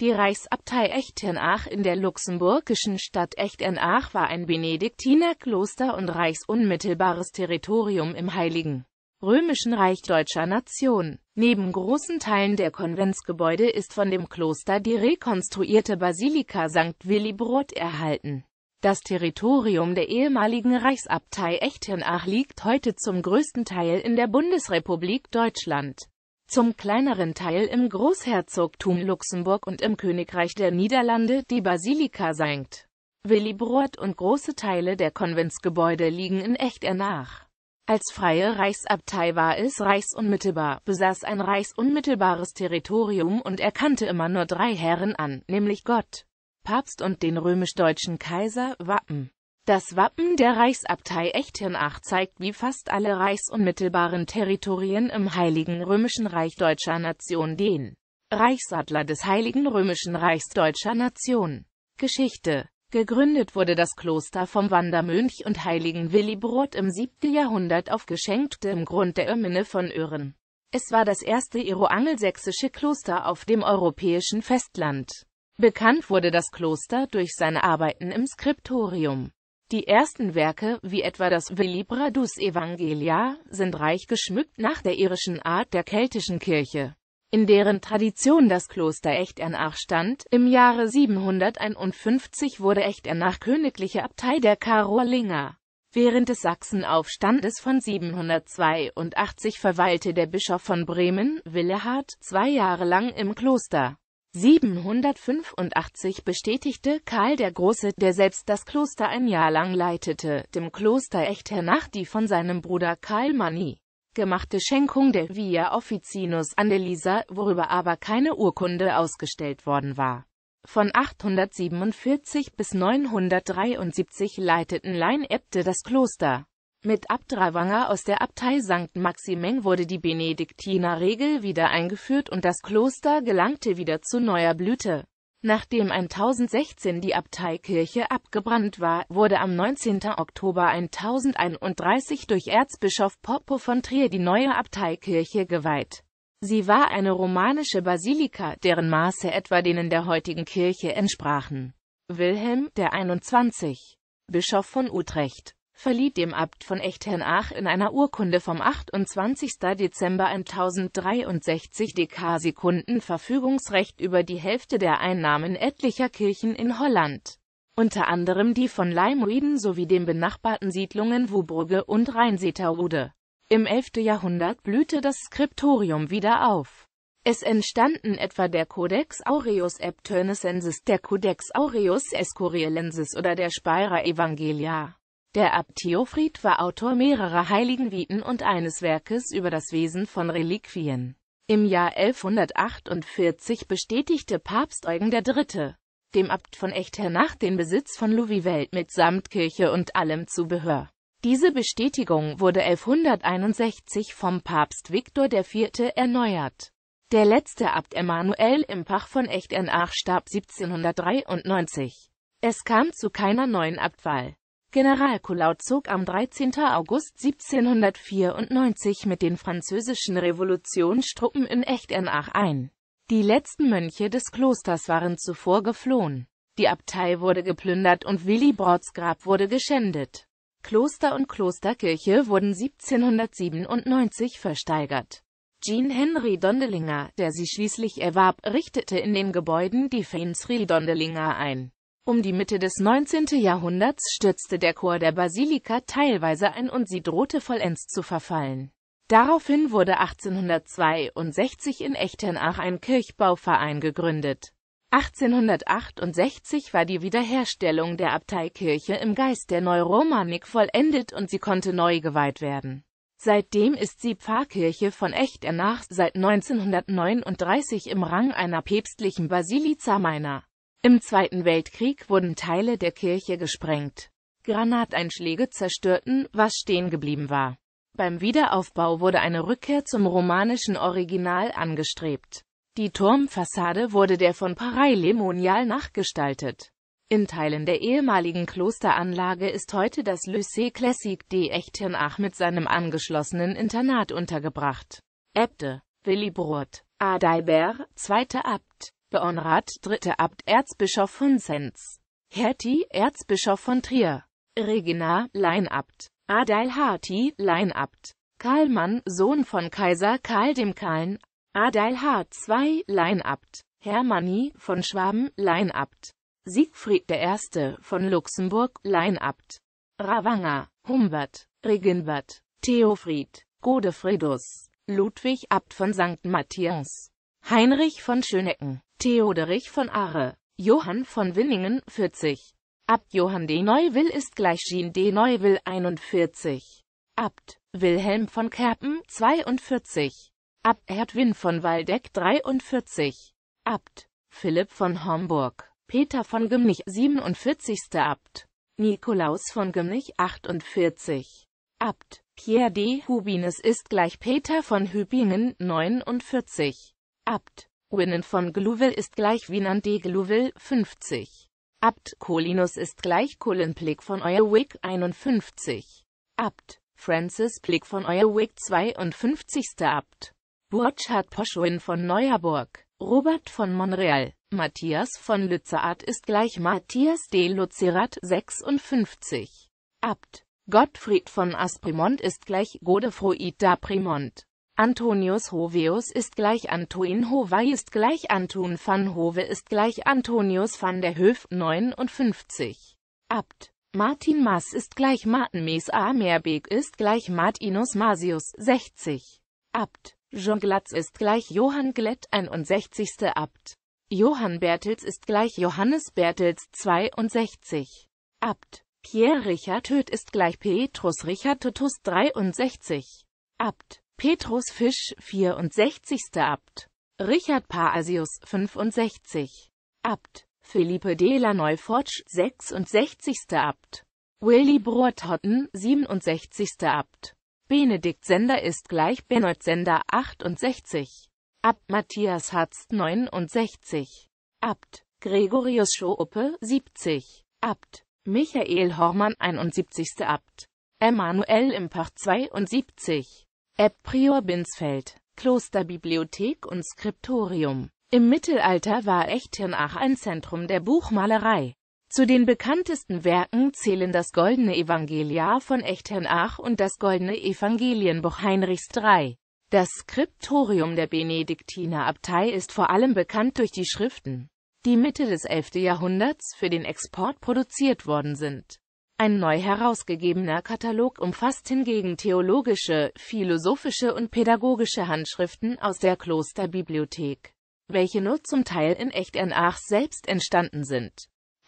Die Reichsabtei Echternach in der luxemburgischen Stadt Echternach war ein Benediktinerkloster und reichsunmittelbares Territorium im Heiligen Römischen Reich Deutscher Nation. Neben großen Teilen der Konventsgebäude ist von dem Kloster die rekonstruierte Basilika St. Willibrord erhalten. Das Territorium der ehemaligen Reichsabtei Echternach liegt heute zum größten Teil in der Bundesrepublik Deutschland zum kleineren Teil im Großherzogtum Luxemburg und im Königreich der Niederlande die Basilika St. Willibrord und große Teile der Konventsgebäude liegen in Echternach. Als freie Reichsabtei war es reichsunmittelbar, besaß ein reichsunmittelbares Territorium und erkannte immer nur drei Herren an, nämlich Gott, Papst und den römisch-deutschen Kaiser, Wappen das Wappen der Reichsabtei Echternach zeigt wie fast alle reichsunmittelbaren Territorien im Heiligen Römischen Reich Deutscher Nation den Reichsadler des Heiligen Römischen Reichs Deutscher Nation. Geschichte Gegründet wurde das Kloster vom Wandermönch und Heiligen Willibrord im 7. Jahrhundert auf geschenktem Grund der Irmine von Öhren. Es war das erste iroangelsächsische Kloster auf dem europäischen Festland. Bekannt wurde das Kloster durch seine Arbeiten im Skriptorium. Die ersten Werke, wie etwa das Velibradus Evangelia, sind reich geschmückt nach der irischen Art der keltischen Kirche, in deren Tradition das Kloster Echternach stand. Im Jahre 751 wurde Echternach königliche Abtei der Karolinger. Während des Sachsenaufstandes von 782 verweilte der Bischof von Bremen, Willehard, zwei Jahre lang im Kloster. 785 bestätigte Karl der Große, der selbst das Kloster ein Jahr lang leitete, dem Kloster Echternach die von seinem Bruder Karl Manni gemachte Schenkung der Via Officinus an Elisa, worüber aber keine Urkunde ausgestellt worden war. Von 847 bis 973 leiteten Laienäbte das Kloster. Mit Abdravanger aus der Abtei St. Maximeng wurde die Benediktinerregel wieder eingeführt und das Kloster gelangte wieder zu neuer Blüte. Nachdem 1016 die Abteikirche abgebrannt war, wurde am 19. Oktober 1031 durch Erzbischof Poppo von Trier die neue Abteikirche geweiht. Sie war eine romanische Basilika, deren Maße etwa denen der heutigen Kirche entsprachen. Wilhelm, der 21. Bischof von Utrecht verlieh dem Abt von Echternach in einer Urkunde vom 28. Dezember 1063 Dekasekunden Verfügungsrecht über die Hälfte der Einnahmen etlicher Kirchen in Holland, unter anderem die von Leimriden sowie den benachbarten Siedlungen Wubrugge und Rheinseterhude. Im 11. Jahrhundert blühte das Skriptorium wieder auf. Es entstanden etwa der Codex Aureus Eptörnesensis, der Codex Aureus Escurialensis oder der Speyerer Evangelia. Der Abt Theophried war Autor mehrerer Heiligenviten und eines Werkes über das Wesen von Reliquien. Im Jahr 1148 bestätigte Papst Eugen III. dem Abt von Echternach den Besitz von Louisveld mit Samtkirche und allem Zubehör. Diese Bestätigung wurde 1161 vom Papst Viktor IV. erneuert. Der letzte Abt Emanuel Impach von Echternach starb 1793. Es kam zu keiner neuen Abtwahl. General Colau zog am 13. August 1794 mit den französischen Revolutionstruppen in Echternach ein. Die letzten Mönche des Klosters waren zuvor geflohen. Die Abtei wurde geplündert und Willibrods Grab wurde geschändet. Kloster und Klosterkirche wurden 1797 versteigert. Jean Henry Dondelinger, der sie schließlich erwarb, richtete in den Gebäuden die Feinsri Dondelinger ein. Um die Mitte des 19. Jahrhunderts stürzte der Chor der Basilika teilweise ein und sie drohte vollends zu verfallen. Daraufhin wurde 1862 in Echternach ein Kirchbauverein gegründet. 1868 war die Wiederherstellung der Abteikirche im Geist der Neuromanik vollendet und sie konnte neu geweiht werden. Seitdem ist sie Pfarrkirche von Echternach, seit 1939 im Rang einer päpstlichen Basilika Minor. Im Zweiten Weltkrieg wurden Teile der Kirche gesprengt. Granateinschläge zerstörten, was stehen geblieben war. Beim Wiederaufbau wurde eine Rückkehr zum romanischen Original angestrebt. Die Turmfassade wurde der von Paray Lemonial nachgestaltet. In Teilen der ehemaligen Klosteranlage ist heute das Lycée Classique de Echternach mit seinem angeschlossenen Internat untergebracht. Äbte Willi Brot, Adalbert, zweiter Abt Beonrad, dritter Abt, Erzbischof von Sens. Hertie, Erzbischof von Trier. Regina, Leinabt. Adeilhati, Leinabt. Karlmann, Sohn von Kaiser Karl dem Kahlen. Adeilhard II, Leinabt. Hermanni, von Schwaben, Leinabt. Siegfried I. von Luxemburg, Leinabt. Ravanger, Humbert, Reginbert, Theofried, Godefredus, Ludwig Abt von St. Matthias, Heinrich von Schönecken, Theoderich von Aare, Johann von Winningen, 40. Abt Johann de Neuwill ist gleich Jean de Neuwill, 41. Abt Wilhelm von Kerpen, 42. Abt Erdwin von Waldeck, 43. Abt Philipp von Homburg, Peter von Gymnich, 47. Abt Nikolaus von Gymnich, 48. Abt Pierre de Hubines ist gleich Peter von Hübingen, 49. Abt Winnen von Gluwil ist gleich Wienand de Gluwil, 50. Abt Colinus ist gleich Kullenblick von Euerwick, 51. Abt Francis Blick von Euerwick, 52. Abt Burchard Poschwin von Neuerburg, Robert von Monreal, Matthias von Lützerath ist gleich Matthias de Luzerath, 56. Abt Gottfried von Asprimont ist gleich Godefroid d'Aprimont. Antonius Hoveus ist gleich Antoin Hovey ist gleich Anton van Hove ist gleich Antonius van der Höf 59. Abt Martin Maas ist gleich Martin Mees A. Meerbeek ist gleich Martinus Masius 60. Abt Jean Glatz ist gleich Johann Glett 61. Abt Johann Bertels ist gleich Johannes Bertels 62. Abt Pierre Richard Höth ist gleich Petrus Richard Tutus 63. Abt. Petrus Fisch 64. Abt. Richard Paasius 65. Abt. Philippe de la Neuforge 66. Abt. Willy Brothotten 67. Abt. Benedikt Sender ist gleich Benoit Sender 68. Abt Matthias Hatz 69. Abt. Gregorius Schoope 70. Abt. Michael Hormann 71. Abt. Emanuel Impach 72. Abt Prior Binsfeld, Klosterbibliothek und Skriptorium. Im Mittelalter war Echternach ein Zentrum der Buchmalerei. Zu den bekanntesten Werken zählen das Goldene Evangeliar von Echternach und das Goldene Evangelienbuch Heinrichs III. Das Skriptorium der Benediktinerabtei ist vor allem bekannt durch die Schriften die Mitte des 11. Jahrhunderts für den Export produziert worden sind. Ein neu herausgegebener Katalog umfasst hingegen theologische, philosophische und pädagogische Handschriften aus der Klosterbibliothek, welche nur zum Teil in Echternach selbst entstanden sind.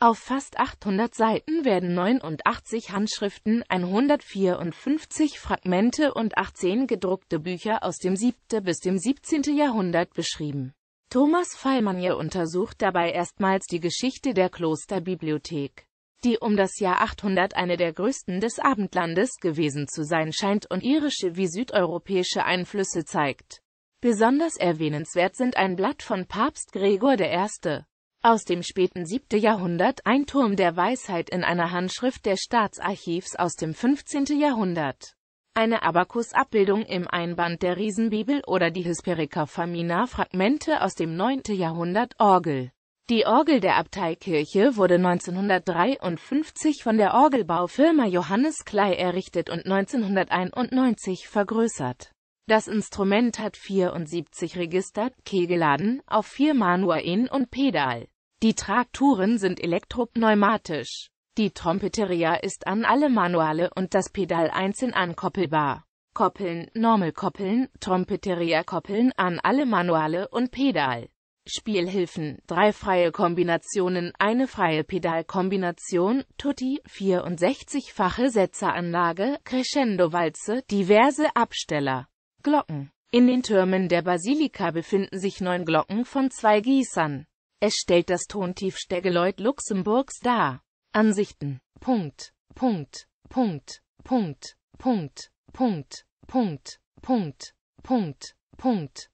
Auf fast 800 Seiten werden 89 Handschriften, 154 Fragmente und 18 gedruckte Bücher aus dem 7. bis dem 17. Jahrhundert beschrieben. Thomas Fallmanje untersucht dabei erstmals die Geschichte der Klosterbibliothek, die um das Jahr 800 eine der größten des Abendlandes gewesen zu sein scheint und irische wie südeuropäische Einflüsse zeigt. Besonders erwähnenswert sind ein Blatt von Papst Gregor I. aus dem späten 7. Jahrhundert, ein Turm der Weisheit in einer Handschrift des Staatsarchivs aus dem 15. Jahrhundert eine Abakus-Abbildung im Einband der Riesenbibel oder die Hesperica Famina Fragmente aus dem 9. Jahrhundert Orgel. Die Orgel der Abteikirche wurde 1953 von der Orgelbaufirma Johannes Klei errichtet und 1991 vergrößert. Das Instrument hat 74 Register, Kegelladen, auf vier Manualen und Pedal. Die Trakturen sind elektropneumatisch. Die Trompeteria ist an alle Manuale und das Pedal einzeln ankoppelbar. Koppeln, Normal-Koppeln, Trompeteria-Koppeln an alle Manuale und Pedal. Spielhilfen, drei freie Kombinationen, eine freie Pedalkombination, Tutti, 64-fache Setzeranlage, Crescendo-Walze, diverse Absteller. Glocken. In den Türmen der Basilika befinden sich neun Glocken von zwei Gießern. Es stellt das Tontiefstegeläut Luxemburgs dar. Ansichten. Punkt. Punkt. Punkt. Punkt. Punkt. Punkt. Punkt. Punkt. Punkt. Punkt.